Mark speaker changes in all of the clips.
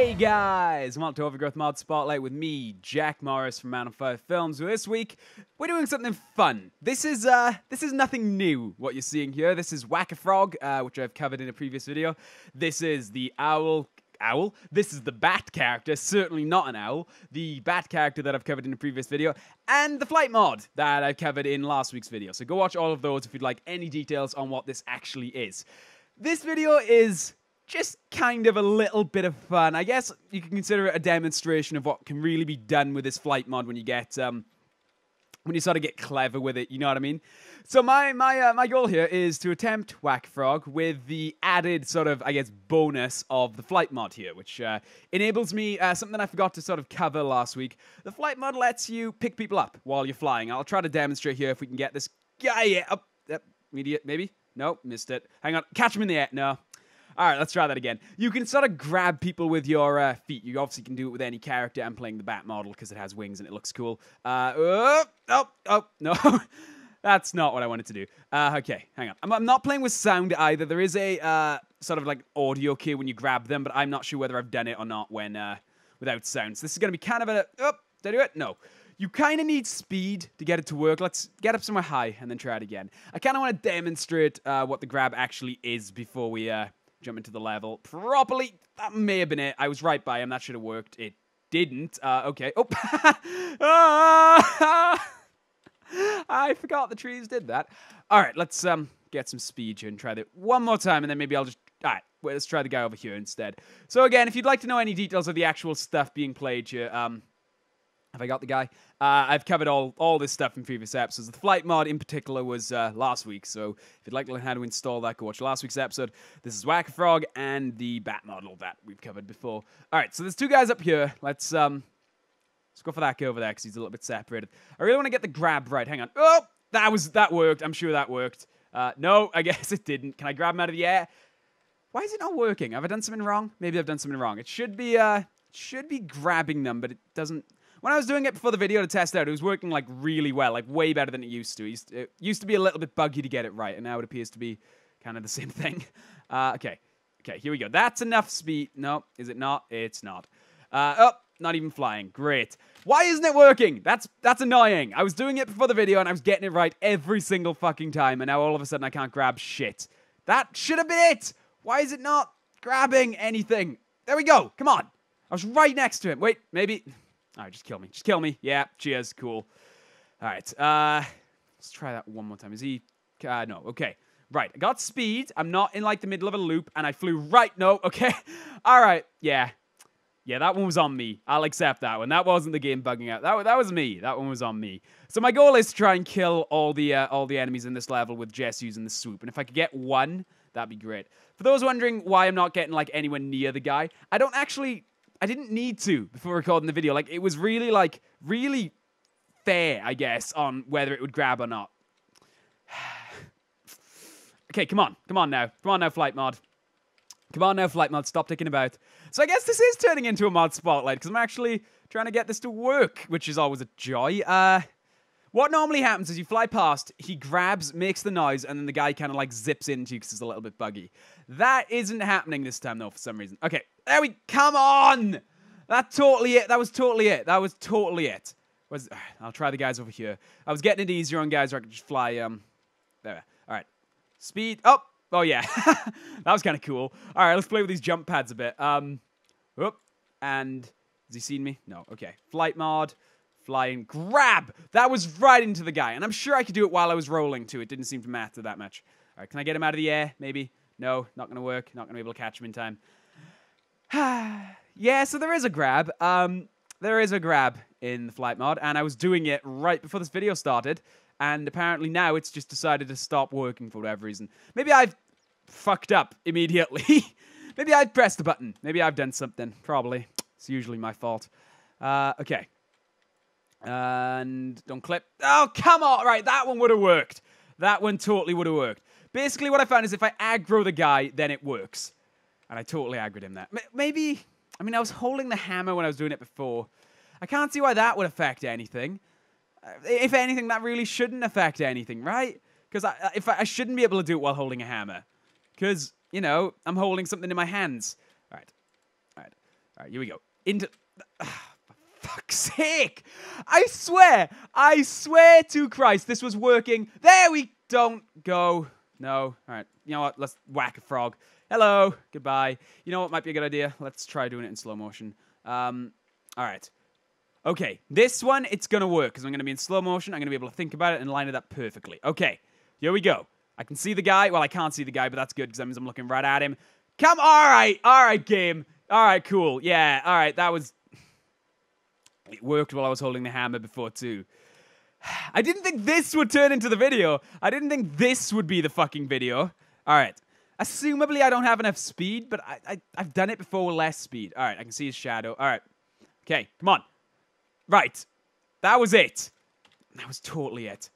Speaker 1: Hey guys, welcome to Overgrowth Mod Spotlight with me, Jack Morris from Man On Fire Films. This week, we're doing something fun. This is uh, this is nothing new. What you're seeing here, this is Whack a Frog, uh, which I've covered in a previous video. This is the owl. Owl. This is the bat character, certainly not an owl. The bat character that I've covered in a previous video, and the flight mod that I covered in last week's video. So go watch all of those if you'd like any details on what this actually is. This video is just kind of a little bit of fun. I guess you can consider it a demonstration of what can really be done with this flight mod when you get um, when you sort of get clever with it. You know what I mean? So my my uh, my goal here is to attempt Whack Frog with the added sort of I guess bonus of the flight mod here, which uh, enables me uh, something I forgot to sort of cover last week. The flight mod lets you pick people up while you're flying. I'll try to demonstrate here if we can get this guy up. Yep, immediate maybe. No, missed it. Hang on, catch him in the air. No, all right, let's try that again. You can sort of grab people with your uh, feet. You obviously can do it with any character. I'm playing the Bat model because it has wings and it looks cool. Uh, oh, oh, oh no. That's not what I wanted to do. Uh, okay, hang on. I'm, I'm, not playing with sound either. There is a uh, sort of like audio cue when you grab them, but I'm not sure whether I've done it or not when uh, without sound. So this is going to be kind of a... Oh, did I do it? No. You kind of need speed to get it to work. Let's get up somewhere high and then try it again. I kind of want to demonstrate uh, what the grab actually is before we uh, jump into the level properly. That may have been it. I was right by him. That should have worked. It didn't. Uh, okay. Oh. I forgot the trees did that. All right, let's um get some speed here and try that one more time, and then maybe I'll just. All right, well, let's try the guy over here instead. So again, if you'd like to know any details of the actual stuff being played here, um, have I got the guy? Uh, I've covered all, all this stuff in previous episodes. The flight mod in particular was uh, last week, so if you'd like to learn how to install that, go watch last week's episode. This is Whack Frog and the Bat model that we've covered before. All right, so there's two guys up here. Let's um, let's go for that guy over there because he's a little bit separated. I really want to get the grab right. Hang on. Oh, that was that worked. I'm sure that worked. Uh, no, I guess it didn't. Can I grab him out of the air? Why is it not working? Have I done something wrong? Maybe I've done something wrong. It should be uh, should be grabbing them, but it doesn't when I was doing it before the video to test out, it was working like really well, like way better than it used to. It used to, be a little bit buggy to get it right, and now it appears to be kind of the same thing. Uh, okay, okay, here we go. That's enough speed. No, is it not? It's not. Uh, oh, not even flying. Great. Why isn't it working? That's that's annoying. I was doing it before the video and I was getting it right every single fucking time, and now all of a sudden I can't grab shit. That should have been it. Why is it not grabbing anything? There we go. Come on. I was right next to him. Wait, maybe. All right, just kill me. Just kill me. Yeah, cheers. Cool. All right. Uh, let's try that one more time. Is he? Uh, no. Okay. Right. I got speed. I'm not in like the middle of a loop, and I flew right. No. Okay. All right. Yeah. Yeah, that one was on me. I'll accept that one. That wasn't the game bugging out. That, that was me. That one was on me. So my goal is to try and kill all the uh, all the enemies in this level with Jess using the swoop. And if I could get one, that'd be great. For those wondering why I'm not getting like anywhere near the guy, I don't actually I didn't need to before recording the video. Like it was really like really fair, I guess, on whether it would grab or not. okay, come on, come on now, come on now, flight mod. Come on now, flight mod. Stop ticking about. So I guess this is turning into a mod spotlight because I'm actually trying to get this to work, which is always a joy. Uh, what normally happens is you fly past, he grabs, makes the noise, and then the guy kind of like zips into you because it's a little bit buggy. That isn't happening this time though for some reason. Okay, there we come on. That's totally it. That was totally it. That was totally it. Was I'll try the guys over here. I was getting it easier on guys where I could just fly. Um, there. All right, speed. Oh, oh yeah, that was kind of cool. All right, let's play with these jump pads a bit. Um, whoop, and has he seen me? No. Okay, flight mod flying grab. That was right into the guy. And I'm sure I could do it while I was rolling too. It didn't seem to matter that much. All right, can I get him out of the air? Maybe. No, not going to work. Not going to be able to catch him in time. yeah, so there is a grab. Um, there is a grab in the flight mod, and I was doing it right before this video started, and apparently now it's just decided to stop working for whatever reason. Maybe I've fucked up immediately. Maybe I've pressed the button. Maybe I've done something. Probably. It's usually my fault. Uh, okay. And don't clip. Oh, come on. Right, that one would have worked. That one totally would have worked. Basically, what I found is if I aggro the guy, then it works. And I totally aggroed him there. Maybe, I mean, I was holding the hammer when I was doing it before. I can't see why that would affect anything. Uh, if anything, that really shouldn't affect anything, right? Because I, if I, I shouldn't be able to do it while holding a hammer. Because, you know, I'm holding something in my hands. All right. All right. right, here we go. Into. Fuck's sake! I swear, I swear to Christ, this was working. There we don't go. No. All right. You know what? Let's whack a frog. Hello. Goodbye. You know what might be a good idea? Let's try doing it in slow motion. Um. All right. Okay, this one, it's gonna work because I'm gonna be in slow motion. I'm gonna be able to think about it and line it up perfectly. Okay, here we go. I can see the guy. Well, I can't see the guy, but that's good because that means I'm looking right at him. Come, all right, all right, game. All right, cool. Yeah, all right, that was. It worked while I was holding the hammer before, too. I didn't think this would turn into the video. I didn't think this would be the fucking video. All right. Assumably, I don't have enough speed, but I, I, I've done it before with less speed. All right, I can see his shadow. All right. Okay, come on. Right. That was it. That was totally it.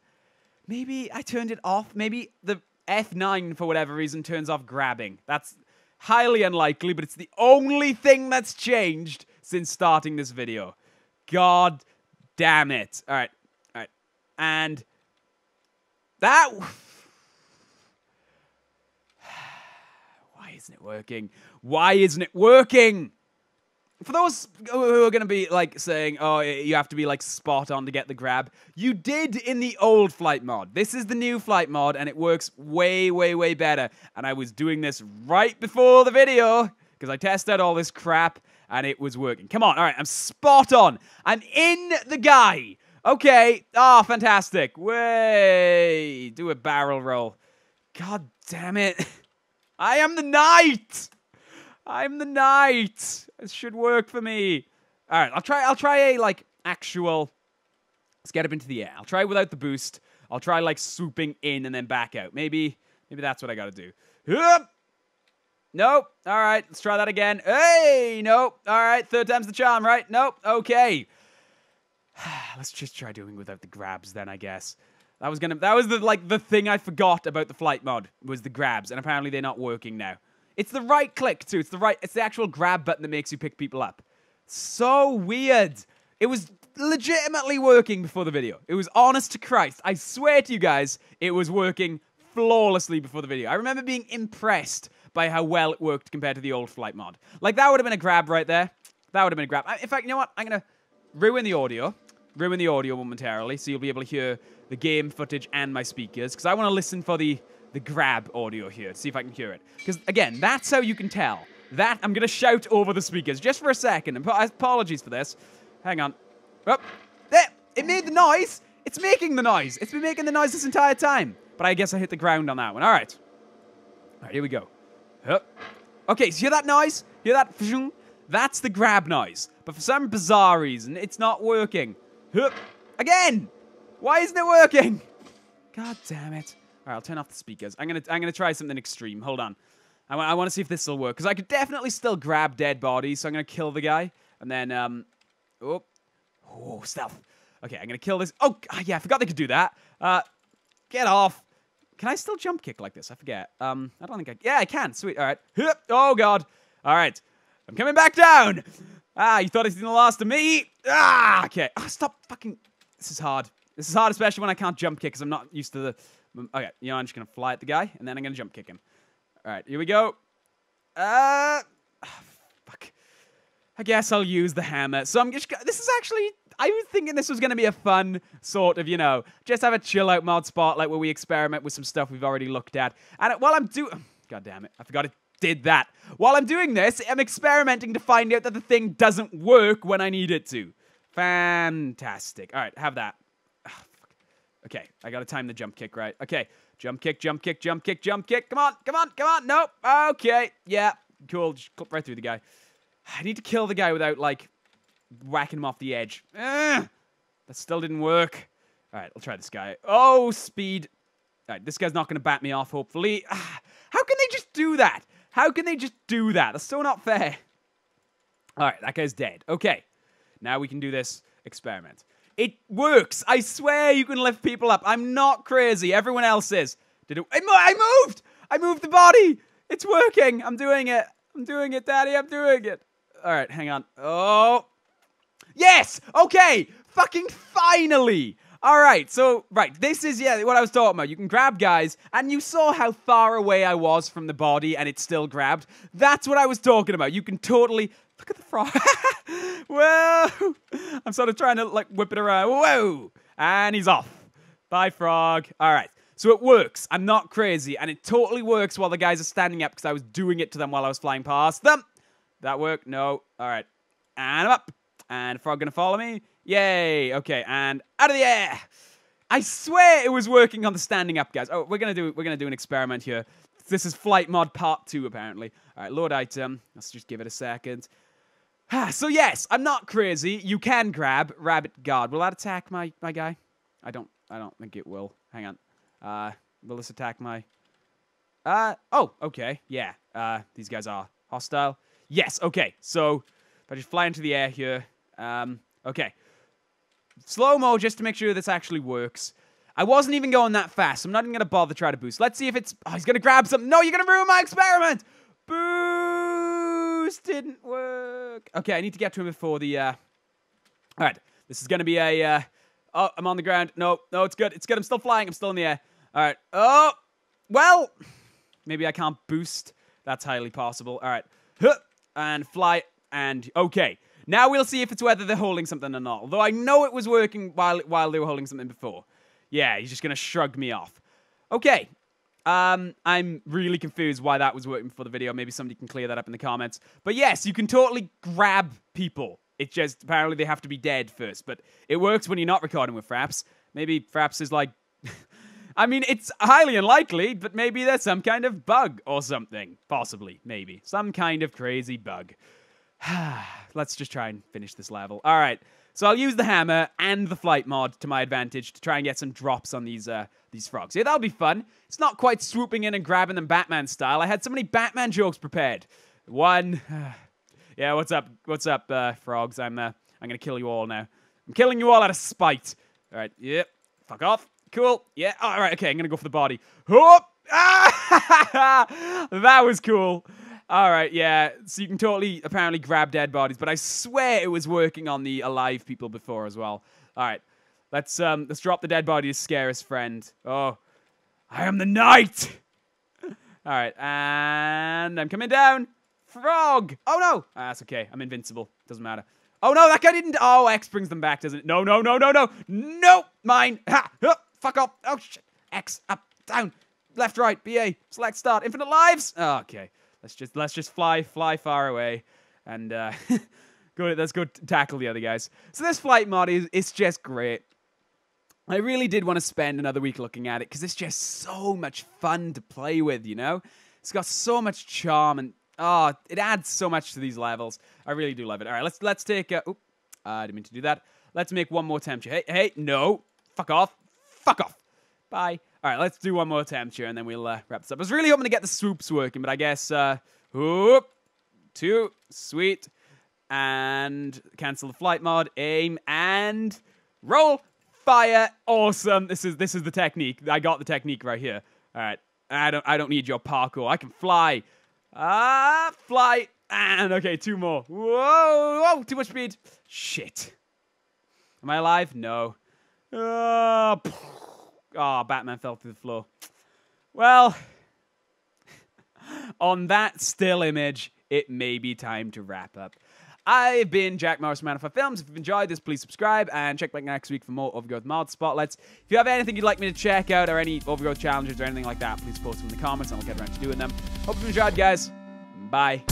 Speaker 1: Maybe I turned it off. Maybe the F9, for whatever reason, turns off grabbing. That's highly unlikely, but it's the only thing that's changed since starting this video. God damn it. All right. All right. And that. Why isn't it working? Why isn't it working? for those who are going to be like saying, "Oh, you have to be like spot on to get the grab," you did in the old flight mod. This is the new flight mod, and it works way, way, way better. And I was doing this right before the video because I tested all this crap, and it was working. Come on, all right, I'm spot on. I'm in the guy. Okay. Ah, oh, fantastic. Way do a barrel roll. God damn it! I am the knight. I'm the knight. This should work for me. All right, I'll try. I'll try a like actual. Let's get up into the air. I'll try without the boost. I'll try like swooping in and then back out. Maybe, maybe that's what I got to do. Hup! Nope. All right, let's try that again. Hey, nope. All right, third time's the charm, right? Nope. Okay. let's just try doing without the grabs then, I guess. That was gonna. That was the like the thing I forgot about the flight mod was the grabs, and apparently they're not working now. It's the right click too. It's the right. It's the actual grab button that makes you pick people up. So weird. It was legitimately working before the video. It was honest to Christ. I swear to you guys, it was working flawlessly before the video. I remember being impressed by how well it worked compared to the old flight mod. Like that would have been a grab right there. That would have been a grab. In fact, you know what? I'm gonna ruin the audio, ruin the audio momentarily, so you'll be able to hear the game footage and my speakers because I want to listen for the the grab audio here to see if I can hear it. Because, again, that's how you can tell. That, I'm going to shout over the speakers just for a second. Apologies for this. Hang on. Oh, there! It made the noise! It's making the noise! It's been making the noise this entire time. But I guess I hit the ground on that one. All right. All right, here we go. Okay, so hear that noise? Hear that? That's the grab noise. But for some bizarre reason, it's not working. Again! Why isn't it working? God damn it. All right, I'll turn off the speakers. I'm gonna I'm gonna try something extreme. Hold on. I, I want to see if this will work because I could definitely still grab dead bodies. So I'm gonna kill the guy and then um, oh, oh stealth. Okay, I'm gonna kill this. Oh yeah, I forgot they could do that. Uh, get off. Can I still jump kick like this? I forget. Um, I don't think I. Yeah, I can. Sweet. All right. Oh god. All right. I'm coming back down. Ah, you thought it was the last of me? Ah, okay. Oh, stop fucking. This is hard. This is hard, especially when I can't jump kick because I'm not used to the Okay, you know, I'm just gonna fly at the guy, and then I'm gonna jump kick him. All right, here we go. Uh, oh, fuck. I guess I'll use the hammer. So I'm just. This is actually. I was thinking this was going to be a fun sort of, you know, just have a chill out mod spotlight where we experiment with some stuff we've already looked at. And while I'm doing. God damn it. I forgot it did that. While I'm doing this, I'm experimenting to find out that the thing doesn't work when I need it to. Fantastic. All right, have that. Ah, okay, I gotta time the jump kick right. Okay, jump kick, jump kick, jump kick, jump kick. Come on, come on, come on. Nope. Okay, yeah, cool. Just clip right through the guy. I need to kill the guy without, like, whacking him off the edge. Ugh, that still didn't work. All right, I'll try this guy. Oh, speed. All right, this guy's not gonna bat me off, hopefully. Ah, how can they just do that? How can they just do that? That's so not fair. All right, that guy's dead. Okay, now we can do this experiment. It works. I swear you can lift people up. I'm not crazy. Everyone else is. Did it? I moved. I moved the body. It's working. I'm doing it. I'm doing it, Daddy. I'm doing it. All right, hang on. Oh. Yes. Okay. Fucking finally. All right, so right, this is yeah what I was talking about. You can grab guys, and you saw how far away I was from the body, and it still grabbed. That's what I was talking about. You can totally Look at the frog. Whoa! I'm sort of trying to like whip it around. Whoa! And he's off. Bye, frog. All right. So it works. I'm not crazy. And it totally works while the guys are standing up because I was doing it to them while I was flying past them. That worked? No. All right. And I'm up. And frog gonna follow me? Yay. Okay. And out of the air. I swear it was working on the standing up, guys. Oh, we're gonna do we're gonna do an experiment here. This is flight mod part two, apparently. All right, load item. Let's just give it a second. so yes, I'm not crazy. You can grab rabbit guard. Will that attack my my guy? I don't I don't think it will. Hang on. Uh, will this attack my? Uh oh okay yeah. Uh, these guys are hostile. Yes okay. So if I just fly into the air here. Um okay. Slow mo just to make sure this actually works. I wasn't even going that fast. I'm not even going to bother try to boost. Let's see if it's... Oh, he's going to grab something. No, you're going to ruin my experiment. Boost didn't work. Okay, I need to get to him before the... Uh... All right, this is going to be a... Uh... Oh, I'm on the ground. No, no, it's good. It's good. I'm still flying. I'm still in the air. All right. Oh, well, maybe I can't boost. That's highly possible. All right. And fly. And okay. Now we'll see if it's whether they're holding something or not. Although I know it was working while while they were holding something before. Yeah, he's just gonna shrug me off. Okay. Um, I'm really confused why that was working for the video. Maybe somebody can clear that up in the comments. But yes, you can totally grab people. It's just apparently they have to be dead first. But it works when you're not recording with Fraps. Maybe Fraps is like I mean, it's highly unlikely, but maybe there's some kind of bug or something. Possibly, maybe. Some kind of crazy bug. Let's just try and finish this level. All right. So I'll use the hammer and the flight mod to my advantage to try and get some drops on these uh, these frogs. Yeah, that'll be fun. It's not quite swooping in and grabbing them Batman style. I had so many Batman jokes prepared. One. yeah, what's up? What's up, uh, frogs? I'm uh, I'm gonna kill you all now. I'm killing you all out of spite. All right. Yep. Fuck off. Cool. Yeah. All right. Okay. I'm gonna go for the body. Whoop! Ah! that was cool. All right, yeah. So you can totally apparently grab dead bodies, but I swear it was working on the alive people before as well. All right, let's um let's drop the dead body to scare his friend. Oh, I am the knight. All right, and I'm coming down. Frog. Oh no, ah, that's okay. I'm invincible. Doesn't matter. Oh no, that guy didn't. Oh, X brings them back, doesn't it? No, no, no, no, no, no. Mine. Ha. Oh, fuck off. Oh shit. X up, down, left, right. BA. Select start. Infinite lives. Oh, okay. Let's just let's just fly fly far away, and uh. Let's go tackle the other guys. So this flight mod is it's just great. I really did want to spend another week looking at it because it's just so much fun to play with. You know, it's got so much charm and oh, it adds so much to these levels. I really do love it. All right, let's let's take. A, oop, I didn't mean to do that. Let's make one more attempt. Hey, hey, no, fuck off, fuck off. Bye. All right, let's do one more attempt here, and then we'll uh, wrap this up. I was really hoping to get the swoops working, but I guess, uh, whoop, two, sweet, and cancel the flight mod, aim, and roll, fire, awesome. This is this is the technique. I got the technique right here. All right, I don't I don't need your parkour. I can fly. Ah, fly, and okay, two more. Whoa, whoa, too much speed. Shit. Am I alive? No. Uh, Oh, Batman fell through the floor. Well, on that still image, it may be time to wrap up. I've been Jack Morris from Man On Fire Films. If you've enjoyed this, please subscribe and check back next week for more Overgrowth mod spotlights. If you have anything you'd like me to check out or any Overgrowth challenges or anything like that, please post them in the comments and I'll get around to doing them. Hope you enjoyed, guys. Bye.